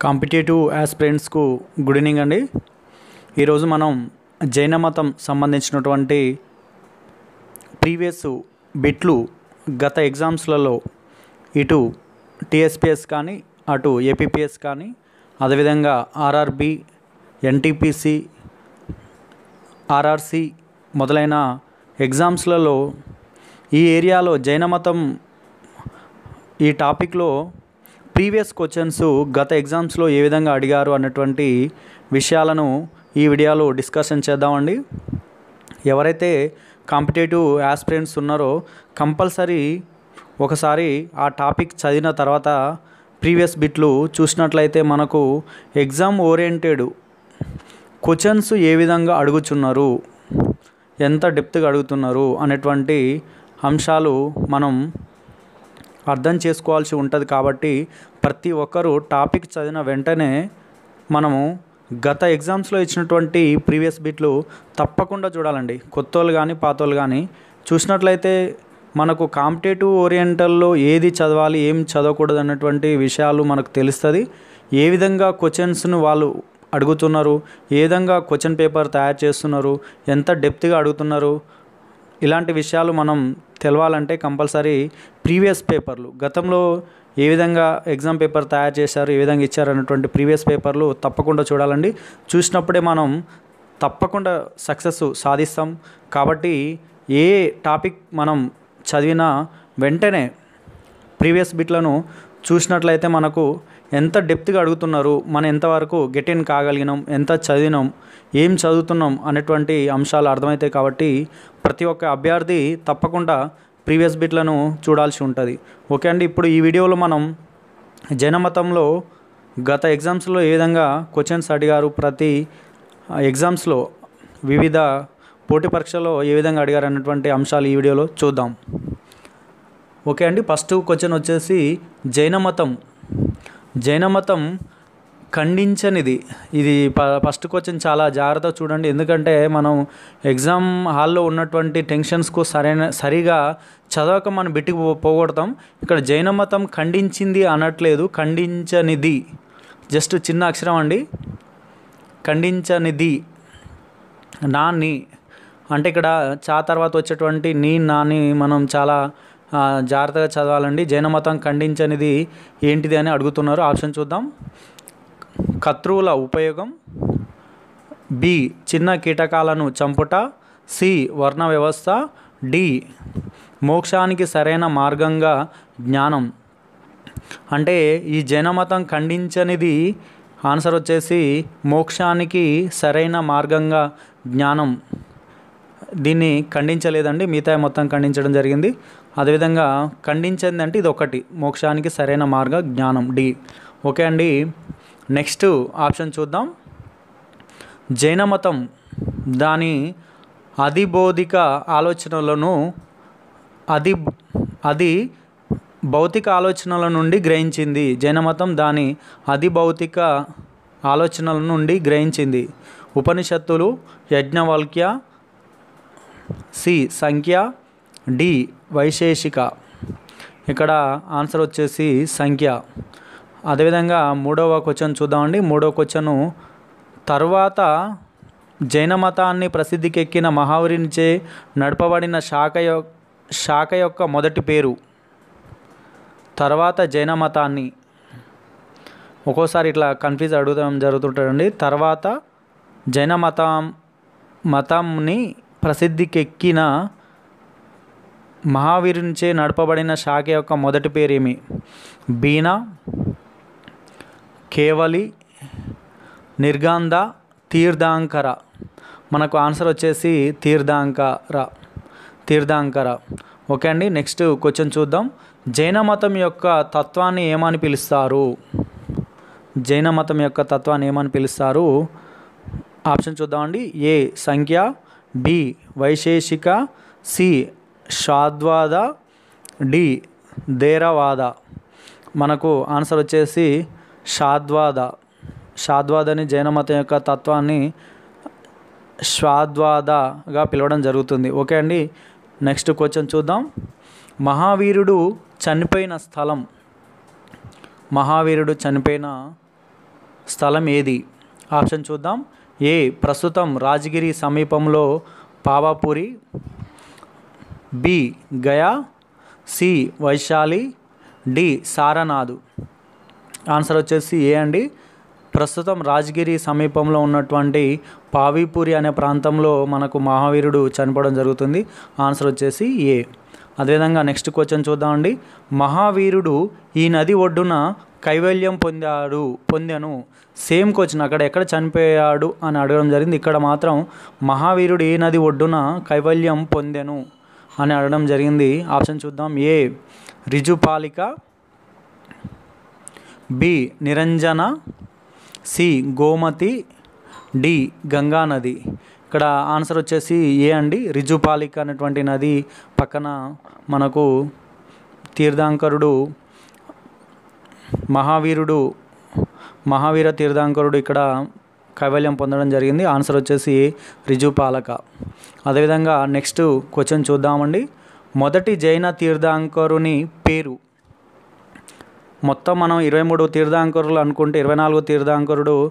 Competitive యాస్పిరెంట్స్కు good evening అండి. ఈరోజు మనం జైన మతం సంబంధించినటువంటి ప్రీవియస్ బిట్లు గత ఎగ్జామ్స్లలో ఇటు టీఎస్పిఎస్ కానీ అటు ఏపీపీఎస్ కానీ అదేవిధంగా ఆర్ఆర్బి ఎన్టీపీసీ ఆర్ఆర్సి మొదలైన ఎగ్జామ్స్లలో ఈ ఏరియాలో జైన మతం ఈ టాపిక్లో ప్రీవియస్ క్వశ్చన్స్ గత ఎగ్జామ్స్లో ఏ విధంగా అడిగారు అన్నటువంటి విషయాలను ఈ వీడియోలో డిస్కషన్ చేద్దామండి. ఎవరైతే కాంపిటేటివ్ యాస్పిరెంట్స్ ఉన్నారో కంపల్సరీ ఒకసారి ఆ టాపిక్ చదివిన తర్వాత ప్రీవియస్ బిట్లు చూసినట్లయితే మనకు ఎగ్జామ్ ఓరియంటెడ్ క్వశ్చన్స్ ఏ విధంగా అడుగుచున్నారు ఎంత డెప్త్గా అడుగుతున్నారు అనేటువంటి అంశాలు మనం అర్థం చేసుకోవాల్సి ఉంటుంది కాబట్టి ప్రతి ఒక్కరూ టాపిక్ చదివిన వెంటనే మనము గత ఎగ్జామ్స్లో ఇచ్చినటువంటి ప్రీవియస్ బిట్లు తప్పకుండా చూడాలండి. కొత్త వాళ్ళు కానీ పాత వాళ్ళు కానీ చూసినట్లయితే మనకు కాంపిటేటివ్ ఓరియంటల్లో ఏది చదవాలి ఏం చదవకూడదు అన్నటువంటి విషయాలు మనకు తెలుస్తుంది. ఏ విధంగా క్వశ్చన్స్ను వాళ్ళు అడుగుతున్నారు ఏ విధంగా క్వశ్చన్ పేపర్ తయారు చేస్తున్నారు ఎంత డెప్త్గా అడుగుతున్నారు ఇలాంటి విషయాలు మనం తెలవాలంటే కంపల్సరీ ప్రీవియస్ పేపర్లు. గతంలో ఏ విధంగా ఎగ్జామ్ పేపర్ తయారు చేశారు ఏ విధంగా ఇచ్చారు అన్నటువంటి ప్రీవియస్ పేపర్లు తప్పకుండా చూడాలండి. చూసినప్పుడే మనం తప్పకుండా సక్సెస్ సాధిస్తాం. కాబట్టి ఏ టాపిక్ మనం చదివినా వెంటనే ప్రీవియస్ బిట్లను చూసినట్లయితే మనకు ఎంత డెప్త్గా అడుగుతున్నారు మనం ఎంతవరకు గెట్ ఇన్ కాగలిగినాం ఎంత చదివినాం ఏం చదువుతున్నాం అనేటువంటి అంశాలు అర్థమవుతాయి కాబట్టి ప్రతి ఒక్క అభ్యర్థి తప్పకుండా ప్రీవియస్ బిట్లను చూడాల్సి ఉంటుంది. ఓకే అండి ఇప్పుడు ఈ వీడియోలో మనం జనమతంలో గత ఎగ్జామ్స్లో ఏ విధంగా క్వశ్చన్స్ అడిగారు ప్రతి ఎగ్జామ్స్లో వివిధ పోటీ పరీక్షలో ఏ విధంగా అడిగారు అన్నటువంటి అంశాలు ఈ వీడియోలో చూద్దాం. ఓకే అండి ఫస్ట్ క్వశ్చన్ వచ్చేసి జైన మతం. జైన మతం ఖండించనిది. ఇది ఫస్ట్ క్వశ్చన్ చాలా జాగ్రత్తగా చూడండి. ఎందుకంటే మనం ఎగ్జామ్ హాల్లో ఉన్నటువంటి టెన్షన్స్కు సరైన సరిగా చదవక మనం బిట్టుకు పోగొడతాం. ఇక్కడ జైన మతం ఖండించింది అనట్లేదు ఖండించనిది. జస్ట్ చిన్న అక్షరం అండి. ఖండించనిది. నాని. అంటే ఇక్కడ చా తర్వాత వచ్చేటువంటి నీ నాని మనం చాలా జాగ్రత్తగా చదవాలండి. జైన మతం ఖండించనిది ఏంటిది అని అడుగుతున్నారు. ఆప్షన్ చూద్దాం. కత్రువుల ఉపయోగం. బి. చిన్న కీటకాలను చంపుట. సి. వర్ణ వ్యవస్థ. డి. మోక్షానికి సరైన మార్గంగా జ్ఞానం. అంటే ఈ జైన మతం ఖండించనిది ఆన్సర్ వచ్చేసి మోక్షానికి సరైన మార్గంగా జ్ఞానం. దీన్ని ఖండించలేదండి. మిగతా మొత్తం ఖండించడం జరిగింది. అదేవిధంగా ఖండించింది అంటే ఇది ఒకటి మోక్షానికి సరైన మార్గ జ్ఞానం. డి. ఓకే అండి. నెక్స్ట్ ఆప్షన్ చూద్దాం. జైన మతం దాని అధిబోధిక ఆలోచనలను అది అది భౌతిక ఆలోచనల నుండి గ్రహించింది. జైన మతం దాని అధిభౌతిక ఆలోచనల నుండి గ్రహించింది. ఉపనిషత్తులు యజ్ఞవల్క్య సి సంఖ్య డి వైశేషిక. ఇక్కడ ఆన్సర్ వచ్చేసి సంఖ్య. అదేవిధంగా మూడవ క్వశ్చన్ చూద్దామండి. మూడవ క్వశ్చను తర్వాత జైన మతాన్ని ప్రసిద్ధికెక్కిన మహావరినిచే నడపబడిన శాఖ శాఖ యొక్క మొదటి పేరు. తర్వాత జైన మతాన్ని ఒక్కోసారి ఇట్లా కన్ఫ్యూజ్ అడుగుతాం జరుగుతుంటాడండి. తర్వాత జైన మతం మతంని ప్రసిద్ధికెక్కిన మహావీరునిచే నడపబడిన శాఖ యొక్క మొదటి పేరేమి? బీనా కేవలి నిర్గాంధ తీర్థాంకర. మనకు ఆన్సర్ వచ్చేసి తీర్థాంకర. తీర్థాంకర. ఓకే అండి నెక్స్ట్ క్వశ్చన్ చూద్దాం. జైన మతం యొక్క తత్వాన్ని ఏమని పిలుస్తారు? జైన మతం యొక్క తత్వాన్ని ఏమని పిలుస్తారు? ఆప్షన్ చూద్దామండి. A Sankhya. B Vaisheshika. C Syadvada D Theravada మనకు ఆన్సర్ వచ్చేసి షాద్వాద. షాద్వాదని జైన మతం యొక్క తత్వాన్ని శ్వాద్వాదగా పిలవడం జరుగుతుంది. ఓకే అండి నెక్స్ట్ క్వశ్చన్ చూద్దాం. మహావీరుడు చనిపోయిన స్థలం. మహావీరుడు చనిపోయిన స్థలం ఏది? ఆప్షన్ చూద్దాం. ఏ ప్రస్తుతం రాజగిరి సమీపంలో Pavapuri B. Gaya C. Vaishali D. Sarnath. Answer వచ్చేసి ఏ అండి? ప్రస్తుతం రాజగిరి సమీపంలో ఉన్నటువంటి పావిపూరి అనే ప్రాంతంలో మనకు మహావీరుడు చనిపోవడం జరుగుతుంది. ఆన్సర్ వచ్చేసి ఏ. అదేవిధంగా నెక్స్ట్ క్వశ్చన్ చూద్దామండి మహావీరుడు ఈ నది ఒడ్డున కైవల్యం పొందాడు పొందాను. సేమ్ క్వశ్చన్ అక్కడ ఎక్కడ చనిపోయాడు అని అడగడం జరిగింది. ఇక్కడ మాత్రం మహావీరుడు ఈ నది ఒడ్డున కైవల్యం పొందెను. అని అడగడం జరిగింది. ఆప్షన్ చూద్దాం. A. Rijupalika B. Niranjana C. Gomti D. Ganga నది ఇక్కడ ఆన్సర్ వచ్చేసి ఏ అండి? రిజుపాలిక అనేటువంటి నది పక్కన మనకు తీర్థాంకరుడు మహావీరుడు మహావీర తీర్థాంకరుడు ఇక్కడ కైవల్యం పొందడం జరిగింది. ఆన్సర్ వచ్చేసి రిజుపాలక అదేవిధంగా నెక్స్ట్ క్వశ్చన్ చూద్దామండి. మొదటి జైన తీర్థాంకరుని పేరు. మొత్తం మనం ఇరవై మూడు తీర్థాంకరులు అనుకుంటే ఇరవై నాలుగు తీర్థాంకరుడు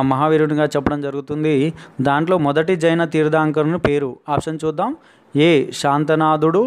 మహావీరునిగా చెప్పడం జరుగుతుంది. దాంట్లో మొదటి జైన తీర్థాంకరుని పేరు. ఆప్షన్ చూద్దాం. ఏ శాంతనాథుడు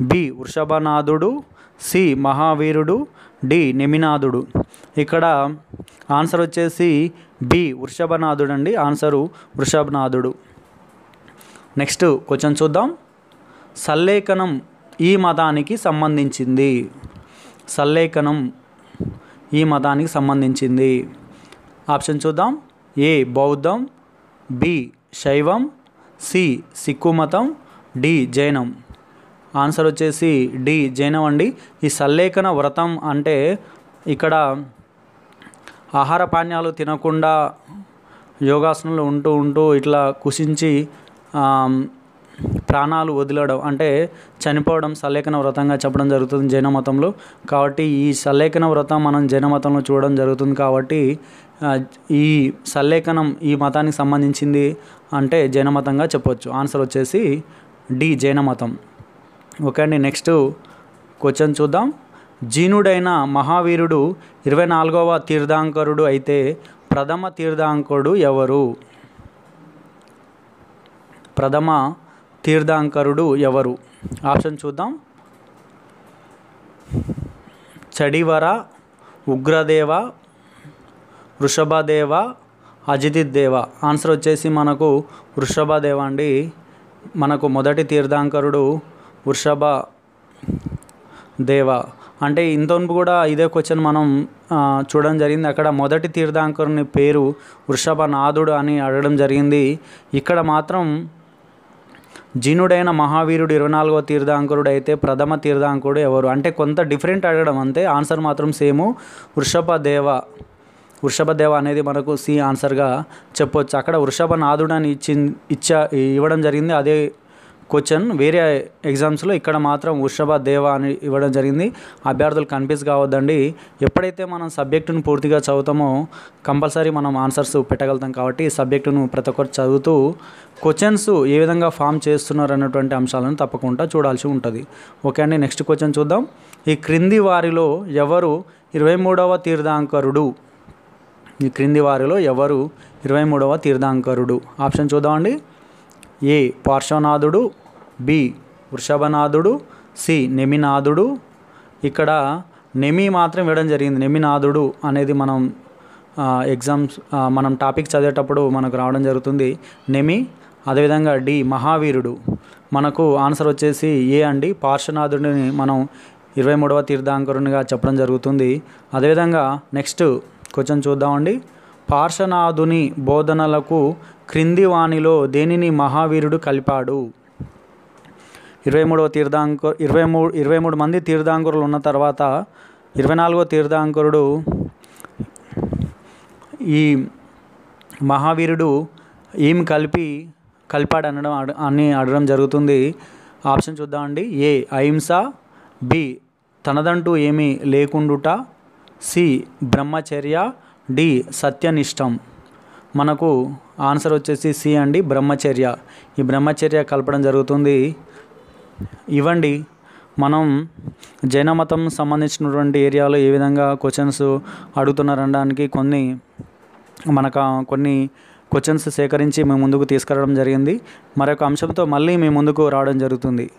బి వృషభనాథుడు సి మహావీరుడు డి నిమినాథుడు. ఇక్కడ ఆన్సర్ వచ్చేసి బి వృషభనాథుడు అండి ఆన్సరు వృషభనాథుడు. నెక్స్ట్ క్వశ్చన్ చూద్దాం. సల్లేఖనం ఈ మతానికి సంబంధించింది. సల్లేఖనం ఈ మతానికి సంబంధించింది. ఆప్షన్ చూద్దాం. ఏ బౌద్ధం. బి శైవం. సి సిక్కు మతం. డి జైనం. ఆన్సర్ వచ్చేసి డి జైనం అండి. ఈ సల్లేఖన వ్రతం అంటే ఇక్కడ ఆహార పానీయాలు తినకుండా యోగాసనంలో ఉంటూ ఉంటూ ఇట్లా కుషించి ప్రాణాలు వదిలడం అంటే చనిపోవడం సల్లేఖన వ్రతంగా చెప్పడం జరుగుతుంది జైన మతంలో. కాబట్టి ఈ సల్లేఖన వ్రతం మనం జైన మతంలో చూడడం జరుగుతుంది కాబట్టి ఈ సల్లేఖనం ఈ మతానికి సంబంధించింది అంటే జైన మతంగా చెప్పొచ్చు. ఆన్సర్ వచ్చేసి డి జైన మతం. ఓకే అండి నెక్స్ట్ క్వశ్చన్ చూద్దాం. జీనుడైన మహావీరుడు ఇరవై నాలుగవ తీర్థాంకరుడు అయితే ప్రథమ తీర్థాంకరుడు ఎవరు? ప్రథమ తీర్థాంకరుడు ఎవరు? ఆప్షన్ చూద్దాం. చడివర ఉగ్రదేవ వృషభదేవ అజితిదేవ ఆన్సర్ వచ్చేసి మనకు వృషభదేవ అండి. మనకు మొదటి తీర్థాంకరుడు వృషభ దేవ. అంటే ఇంతకు కూడా ఇదే క్వశ్చన్ మనం చూడడం జరిగింది. అక్కడ మొదటి తీర్థాంకరుని పేరు వృషభనాథుడు అని అడగడం జరిగింది. ఇక్కడ మాత్రం జీనుడైన మహావీరుడు ఇరవై నాలుగవ తీర్థాంకరుడు అయితే ప్రథమ తీర్థాంకుడు ఎవరు? అంటే కొంత డిఫరెంట్ అడగడం అంతే ఆన్సర్ మాత్రం సేము వృషభదేవ వృషభదేవ అనేది మనకు సి ఆన్సర్గా చెప్పొచ్చు. అక్కడ వృషభనాథుడు అని ఇచ్చి ఇచ్చా ఇవ్వడం జరిగింది. అదే క్వశ్చన్. వేరే ఎగ్జామ్స్లో ఇక్కడ మాత్రం వృషభ దేవ అని ఇవ్వడం జరిగింది. అభ్యర్థులు కన్ఫ్యూజ్ కావద్దండి. ఎప్పుడైతే మనం సబ్జెక్టును పూర్తిగా చదువుతామో కంపల్సరీ మనం ఆన్సర్స్ పెట్టగలుగుతాం కాబట్టి సబ్జెక్టును ప్రతి ఒక్కరు చదువుతూ క్వశ్చన్స్ ఏ విధంగా ఫామ్ చేస్తున్నారు అన్నటువంటి అంశాలను తప్పకుండా చూడాల్సి ఉంటుంది. ఓకే అండి నెక్స్ట్ క్వశ్చన్ చూద్దాం. ఈ క్రింది వారిలో ఎవరు ఇరవై మూడవ తీర్థాంకరుడు? ఈ క్రింది వారిలో ఎవరు ఇరవై మూడవ తీర్థాంకరుడు? ఆప్షన్ చూద్దామండి. ఏ పార్శ్వనాథుడు బి వృషభనాథుడు సి నెమినాథుడు. ఇక్కడ నెమి మాత్రం ఇవ్వడం జరిగింది. నెమినాథుడు అనేది మనం ఎగ్జామ్స్ మనం టాపిక్ చదివేటప్పుడు మనకు రావడం జరుగుతుంది. నెమి అదేవిధంగా డి మహావీరుడు. మనకు ఆన్సర్ వచ్చేసి ఏ అండి? పార్శ్వనాథుడిని మనం ఇరవై మూడవ తీర్థాంకరునిగా చెప్పడం జరుగుతుంది. అదేవిధంగా నెక్స్ట్ క్వశ్చన్ చూద్దామండి. పార్శ్వనాథుని బోధనలకు క్రింది వాణిలో దేనిని మహావీరుడు కలిపాడు? ఇరవై మూడవ తీర్థాంక ఇరవై మూడు ఇరవై మూడు మంది తీర్థాంకురులు ఉన్న తర్వాత ఇరవై నాలుగో తీర్థాంకరుడు ఈ మహావీరుడు ఏం కలిపి కలిపాడు అనడం అడ- అని అడగడం జరుగుతుంది. ఆప్షన్ చూద్దామండి ఏ. అహింస బి. తనదంటూ ఏమీ లేకుండుట సి. బ్రహ్మచర్య డి సత్యనిష్టం. మనకు ఆన్సర్ వచ్చేసి సి అండి బ్రహ్మచర్య. ఈ బ్రహ్మచర్య కలపడం జరుగుతుంది. ఇవ్వండి. మనం జైన మతం సంబంధించినటువంటి ఏరియాలో ఏ విధంగా క్వశ్చన్స్ అడుగుతున్నారనడానికి కొన్ని మనకు కొన్ని క్వశ్చన్స్ సేకరించి మేము ముందుకు తీసుకురావడం జరిగింది. మరొక అంశంతో మళ్ళీ మీ ముందుకు రావడం జరుగుతుంది.